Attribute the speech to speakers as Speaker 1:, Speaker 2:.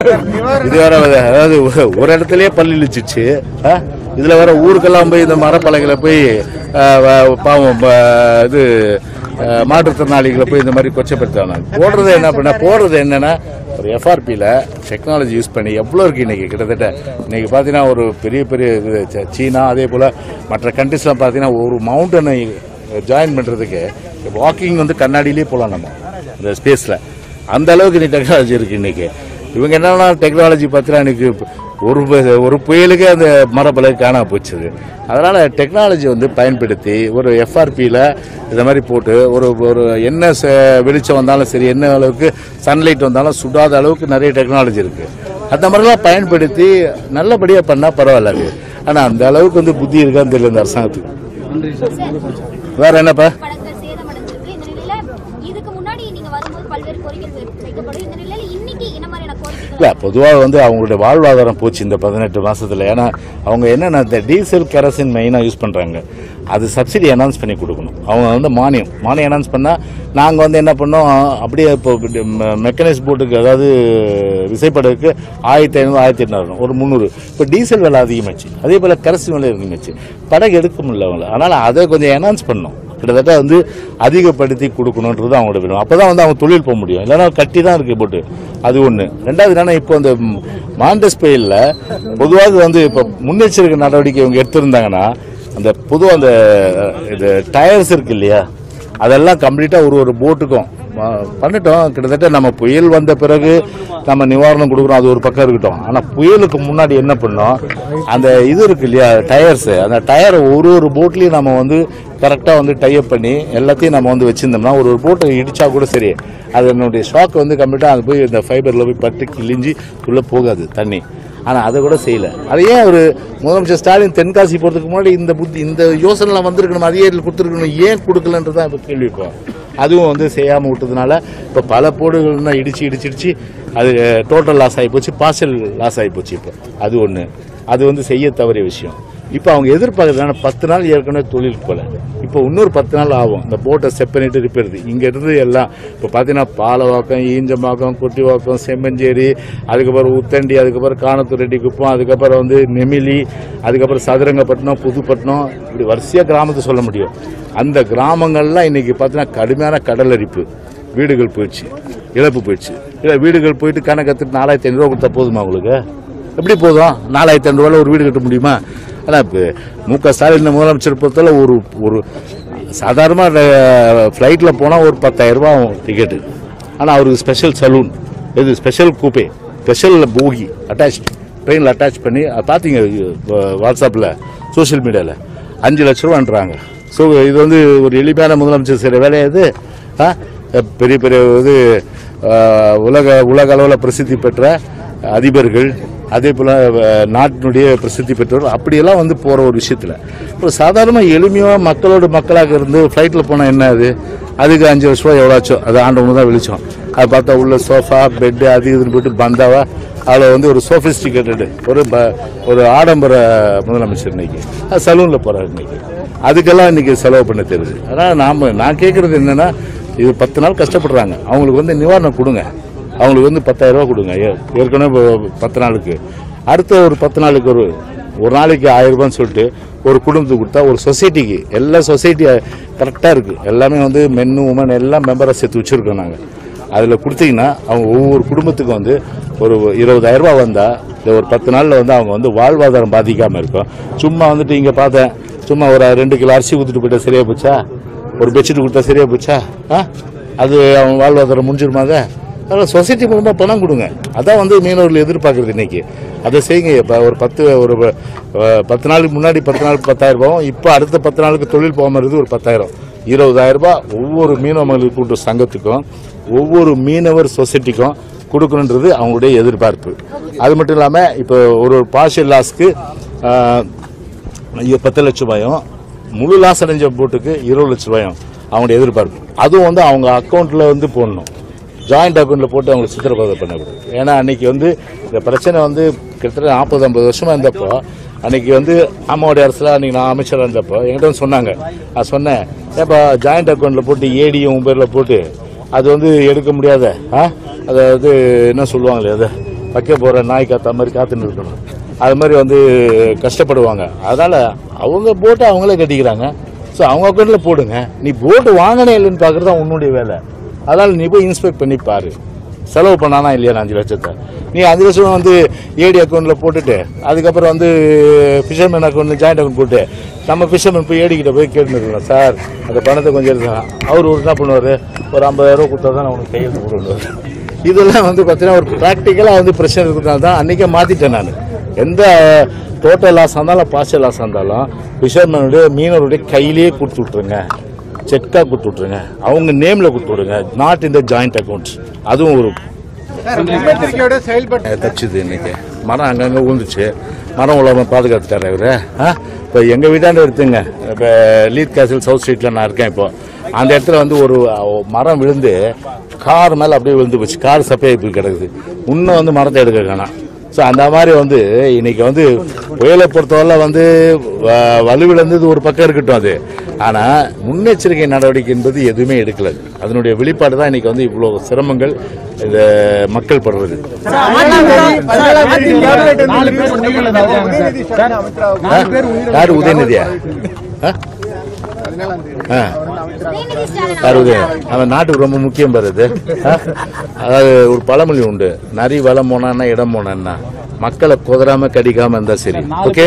Speaker 1: இது வேற அதாவது ஒரு இடத்துலயே பள்ளி இழிச்சிச்சு ஆ? இதுல வேற ஊருக்கெல்லாம் போய் இந்த மரப்பலகைகளை போய் பாவம் இது மாற்றுத்திறனாளிகளை போய் இந்த மாதிரி கொச்சப்படுத்தாங்க போடுறது என்ன பண்ண போடுறது என்னன்னா ஒரு எஃப்ஆர்பியில் டெக்னாலஜி யூஸ் பண்ணி எவ்வளோ இருக்கு இன்னைக்கு? கிட்டத்தட்ட இன்னைக்கு பார்த்தீங்கன்னா ஒரு பெரிய பெரிய இது சீனா அதே போல் மற்ற கண்ட்ரிஸ்லாம் பார்த்தீங்கன்னா ஒரு மவுண்டனை ஜாயின் பண்ணுறதுக்கு வாக்கிங் வந்து கண்ணாடியிலே போகலாம் நம்ம இந்த ஸ்பேஸில் அந்த அளவுக்கு இன்னைக்கு டெக்னாலஜி இருக்குது இன்னைக்கு. இவங்க என்னன்னா டெக்னாலஜி பார்த்தீங்கன்னா இன்னைக்கு ஒரு ஒரு புயலுக்கே அந்த மரப்பலகை காணாம போச்சுது. அதனால டெக்னாலஜி வந்து பயன்படுத்தி ஒரு எஃப்ஆர்பியில் இந்த மாதிரி போட்டு ஒரு ஒரு என்ன வெளிச்சம் வந்தாலும் சரி என்ன அளவுக்கு சன்லைட் வந்தாலும் சுடாத அளவுக்கு நிறைய டெக்னாலஜி இருக்கு. அந்த மாதிரிலாம் பயன்படுத்தி நல்லபடியாக பண்ணால் பரவாயில்ல அது. ஆனால் அந்த அளவுக்கு வந்து புத்தி இருக்கான்னு தெரியல இந்த அரசாங்கத்துக்கு. வேற என்னப்பா? இல்லை பொதுவாக வந்து அவங்களுடைய வாழ்வாதாரம் போச்சு இந்த பதினெட்டு மாதத்தில் ஏன்னா அவங்க என்னென்ன இந்த டீசல் கெரசின் மெயினாக யூஸ் பண்ணுறாங்க அது சப்சிடி அனௌன்ஸ் பண்ணி கொடுக்கணும். அவங்க வந்து மானியம். மானியம் அனௌன்ஸ் பண்ணால் நாங்கள் வந்து என்ன பண்ணோம் அப்படியே இப்போ மெக்கனைஸ் போட்டுக்கு அதாவது விசைப்படகுக்கு ஆயிரத்தி ஐநூறு ஆயிரத்தி எட்நூறு ஒரு முந்நூறு. இப்போ டீசல் விலை அதிகமாச்சு. அதே போல் கரசின் விலை அதிகமாச்சு படகு எடுக்க முடியல அவங்கள அதனால் அதை கொஞ்சம் அனௌன்ஸ் பண்ணோம் கிட்டத்தட்ட வந்து அதிகப்படுத்தி கொடுக்கணுன்றது அவங்களோட விரும்பும் அப்போ தான் வந்து அவங்க தொழில் போக முடியும். இல்லைன்னா கட்டி தான் இருக்கு போட்டு. அது ஒன்று ரெண்டாவது என்னென்னா இப்போ அந்த மாண்டஸ் பெயிலில் பொதுவாக வந்து இப்போ முன்னெச்சரிக்கை நடவடிக்கை இவங்க எடுத்திருந்தாங்கன்னா அந்த பொதுவாக அந்த இது டயர்ஸ் இருக்கு இல்லையா? அதெல்லாம் கம்ப்ளீட்டாக ஒரு ஒரு போட்டுக்கும். பண்ணிட்டோம். கிட்டத்தட்ட நம்ம புயல் வந்த பிறகு நம்ம நிவாரணம் கொடுக்குறோம். அது ஒரு பக்கம் இருக்கட்டும். ஆனால் புயலுக்கு முன்னாடி என்ன பண்ணோம்? அந்த இது இருக்கு இல்லையா? டயர்ஸ் அந்த டயரை ஒரு ஒரு போட்லேயும் நம்ம வந்து கரெக்டாக வந்து டைப் பண்ணி எல்லாத்தையும் நம்ம வந்து வச்சிருந்தோம்னா ஒரு ஒரு போட்டை இடிச்சா கூட சரி. அதனுடைய ஷாக் வந்து கம்ப்ளீட்டாக அது போய் இந்த ஃபைபரில் போய் பட்டு கிழிஞ்சு உள்ளே போகாது தண்ணி. ஆனால் அதை கூட செய்யல. அதை ஏன் ஒரு முதலமைச்சர் ஸ்டாலின் தென்காசி போகிறதுக்கு முன்னாடி இந்த புத்தி இந்த யோசனைலாம் வந்திருக்கணும் அதே இதில் கொடுத்துருக்கணும் ஏன் கொடுக்கலன்றது தான் இப்போ கேள்வி அதுவும் வந்து செய்யாமல் விட்டதுனால இப்போ பல போடுகள்னா இடிச்சு இடிச்சு இடிச்சு அது டோட்டல் லாஸ் ஆகி போச்சு பார்சல் லாஸ் ஆகி போச்சு இப்போ. அது ஒன்று அது வந்து செய்ய தவறிய விஷயம். இப்போ அவங்க எதிர்பார்க்கறதுனால பத்து நாள் ஏற்கனவே தொழில் போல. இப்போ இன்னொரு பத்து நாள் ஆகும். இந்த போட்டை செட் பண்ணிட்டு ரிப்பேர் இங்க இருந்து எல்லாம் இப்போ பார்த்தீங்கன்னா பாலவாக்கம் ஈஞ்சம்பாக்கம் குட்டிவாக்கம் செம்மஞ்சேரி அதுக்கப்புறம் உத்தண்டி அதுக்கப்புறம் காணத்துரெட்டி குப்பம் அதுக்கப்புறம் வந்து நெமிலி அதுக்கப்புறம் சதுரங்கப்பட்டினம் புதுப்பட்டினம். இப்படி வரிசையாக கிராமத்தை சொல்ல முடியும். அந்த கிராமங்கள்லாம் இன்னைக்கு பார்த்தீங்கன்னா கடுமையான கடல் அரிப்பு வீடுகள் போயிடுச்சு. இழப்பு போயிடுச்சு. இல்லை வீடுகள் போயிட்டு கணக்கு நாலாயிரத்தி ஐநூறுரூவா கொடுத்தா போதுமா உங்களுக்கு? எப்படி போதும்? நாலாயிரத்தி ஐநூறுரூவால ஒரு வீடு கட்ட முடியுமா? ஆனால் இப்போ மு க ஸ்டாலின் முதலமைச்சர் பொறுத்தல ஒரு ஒரு சாதாரணமாக ஃப்ளைட்டில் போனால் ஒரு பத்தாயிரம் ரூபா ஆகும் டிக்கெட்டு ஆனால் அவருக்கு ஸ்பெஷல் சலூன் இது special coupe special bogie attach ட்ரெயினில் அட்டாச் பண்ணி பார்த்தீங்க வாட்ஸ்அப்பில் சோஷியல் மீடியாவில் அஞ்சு லட்ச ரூபான்றாங்க. ஸோ இது வந்து ஒரு எளிமையான முதலமைச்சர் செய்கிற வேலையாது பெரிய பெரிய இது உலக உலக அளவில் பிரசித்தி பெற்ற அதிபர்கள் அதே போல் நாட்டினுடைய பிரசித்தி பெற்றவர் அப்படியெல்லாம் வந்து போகிற ஒரு விஷயத்தில். இப்போ சாதாரணமாக எளிமையாக மக்களோட மக்களாக இருந்து ஃப்ளைட்டில் போனால் என்ன அது? அதுக்கு அஞ்சு வருஷம் எவ்வளோச்சோ அது ஆண்டவங்க தான் வெளிச்சோம். அது பார்த்தா உள்ள சோஃபா பெட்டு அது இதுன்னு போட்டு பந்தாவா? அதில் வந்து ஒரு சோஃபிஸ்டிகேட்டடு ஒரு ப- ஒரு ஆடம்பர முதலமைச்சர் இன்னைக்கு. அது சலூனில் போகிறார் இன்னைக்கு. அதுக்கெல்லாம் இன்னைக்கு செலவு பண்ண தெரியுது. ஆனால் நாம் நான் கேட்குறது என்னென்னா இது பத்து நாள் கஷ்டப்படுறாங்க. அவங்களுக்கு வந்து நிவாரணம் கொடுங்க. அவங்களுக்கு வந்து பத்தாயிரம் ரூபா கொடுங்க. ஏ- ஏற்கனவே பத்து நாளுக்கு. அடுத்த ஒரு பத்து நாளுக்கு ஒரு ஒரு நாளைக்கு ஆயிரம் ரூபான்னு சொல்லிட்டு ஒரு குடும்பத்துக்கு கொடுத்தா ஒரு சொசைட்டிக்கு எல்லா சொசைட்டி கரெக்டாக இருக்குது எல்லாமே வந்து மென்னு உமன் எல்லாம் மெம்பராக சேர்த்து வச்சுருக்கோம் நாங்கள் அதில் கொடுத்தீங்கன்னா அவங்க ஒவ்வொரு குடும்பத்துக்கும் வந்து ஒரு இருபதாயிரம் வந்தால் இந்த ஒரு பத்து நாளில் வந்து அவங்க வந்து வாழ்வாதாரம் பாதிக்காமல் இருக்கும். சும்மா வந்துட்டு இங்கே பார்த்தேன் சும்மா ஒரு ரெண்டு கிலோ அரிசி கொடுத்துட்டு போயிட்டா சரியாக போச்சா? ஒரு பெட்ஷீட் கொடுத்தா சரியாக போச்சா? ஆ? அது அவங்க வாழ்வாதாரம் முடிஞ்சிருமா அதனால் சொசைட்டி மூலமாக பணம் கொடுங்க. அதான் வந்து மீனவர்கள் எதிர்பார்க்குறது இன்னைக்கு. அதை செய்யுங்க. இப்போ ஒரு பத்து ஒரு பத்து நாளுக்கு முன்னாடி பத்து நாளுக்கு பத்தாயிரம் ரூபாவும் இப்போ அடுத்த பத்து நாளுக்கு தொழில் போகாமல் ஒரு பத்தாயிரம். இருபதாயிரரூபா ஒவ்வொரு மீனவ மகளிர் கூட்டு சங்கத்துக்கும் ஒவ்வொரு மீனவர் சொசைட்டிக்கும் கொடுக்கணுன்றது அவங்களுடைய எதிர்பார்ப்பு. அது மட்டும் இல்லாமல் இப்போ ஒரு ஒரு பார்ஷியல் லாஸ்க்கு பத்து லட்ச ரூபாயும் முழு லாஸ் அடைஞ்ச போட்டுக்கு இருபது லட்ச ரூபாயும் அவங்களுடைய எதிர்பார்ப்பு. அதுவும் வந்து அவங்க அக்கௌண்ட்டில் வந்து போடணும். ஜாயிண்ட் அக்கௌண்ட்டில் போட்டு அவங்களை சித்திரவதை பண்ணக்கூடாது ஏன்னா அன்றைக்கி வந்து இந்த பிரச்சனை வந்து கிட்டத்தட்ட நாற்பது ஐம்பது வருஷமாக இருந்தப்போ அன்னைக்கு வந்து அம்மாவுடைய அரசில் அன்றைக்கி நான் அமைச்சராக இருந்தப்போ என்கிட்ட சொன்னாங்க. நான் சொன்னேன் ஏப்பா ஜாயிண்ட் அக்கௌண்ட்டில் போட்டு ஏடியும் உன் பேரில் போட்டு அது வந்து எடுக்க முடியாத ஆ? அதாவது என்ன சொல்லுவாங்களே அதை வைக்க போகிற நாய் காத்த மாதிரி காத்துன்னு இருக்கணும். அது மாதிரி வந்து கஷ்டப்படுவாங்க. அதனால் அவங்க போட்டு அவங்களே கட்டிக்கிறாங்க. ஸோ அவங்க அக்கௌண்ட்டில் போடுங்க. நீ போட்டு வாங்கினே இல்லைன்னு பார்க்குறது தான் உன்னுடைய வேலை. அதனால் நீ போய் இன்ஸ்பெக்ட் பண்ணி பாரு. செலவு பண்ணானா இல்லையா நான் அஞ்சு லட்சத்தை? நீ அஞ்சு லட்சம் வந்து ஏடி அக்கௌண்ட்டில் போட்டுட்டு அதுக்கப்புறம் வந்து ஃபிஷர்மேன் அக்கௌண்ட்டில் ஜாயிண்ட் அக்கௌண்ட் போட்டு நம்ம ஃபிஷர்மேன் போய் ஏடிக்கிட்ட போய் கேட்டுருக்கலாம். சார் அந்த பணத்தை கொஞ்சம் எடுத்துக்கலாம் அவர் ஒரு என்ன பண்ணுவார்? ஒரு ஐம்பதாயிரம் கொடுத்தா தான் நான் உனக்கு கையெழுத்து போடுவார் இதெல்லாம் வந்து பார்த்தீங்கன்னா ஒரு ப்ராக்டிக்கலாக வந்து பிரச்சனை இருக்கிறதுனால தான் அன்றைக்கே மாற்றிட்டேன் நான். எந்த டோட்டல் லாஸ் இருந்தாலும் பார்சியல் லாஸ் இருந்தாலும் ஃபிஷர்மேனுடைய மீனவருடைய கையிலேயே கொடுத்து விட்ருங்க செக்காக கொடுத்து விட்ருங்க அவங்க நேமில் கொடுத்து விடுங்க நாட் இந்த ஜாயிண்ட் அக்கௌண்ட்ஸ் அதுவும் ஒரு தச்சுது இன்னைக்கு. மரம் அங்கங்கே விழுந்துச்சு மரம் உள்ளவங்க பாதுகாத்துட்டார் இவரு. இப்போ எங்கள் வீட்டாண்ட எடுத்துங்க இப்போ லீத் கேசல் சவுத் ஸ்ட்ரீட்டில் நான் இருக்கேன் இப்போ. அந்த இடத்துல வந்து ஒரு மரம் விழுந்து கார் மேலே அப்படியே விழுந்து போச்சு. கார் சப்பையாகி போய் கிடக்குது. இன்னும் வந்து மரத்தை எடுக்க காணாம். ஸோ அந்த மாதிரி வந்து இன்னைக்கு வந்து புயலை பொறுத்தவரை வந்து வலுவிழந்தது ஒரு பக்கம் இருக்கட்டும் அது. ஆனால் முன்னெச்சரிக்கை நடவடிக்கை என்பது எதுவுமே எடுக்கல. அதனுடைய வெளிப்பாடு தான் இன்னைக்கு வந்து இவ்வளோ சிரமங்கள் இந்த மக்கள் படுறது. யார்? உதயநிதியா? ஆ? அறுபது அந்த அவன் நாட்டுக்கு ரொம்ப முக்கியம் பாருது அதாவது ஒரு பழமொழி உண்டு. நரி வளம் போனான்னா இடம் போனான்னா. மக்களை குதறாம கடிக்காம இருந்தா சரி. ஓகே?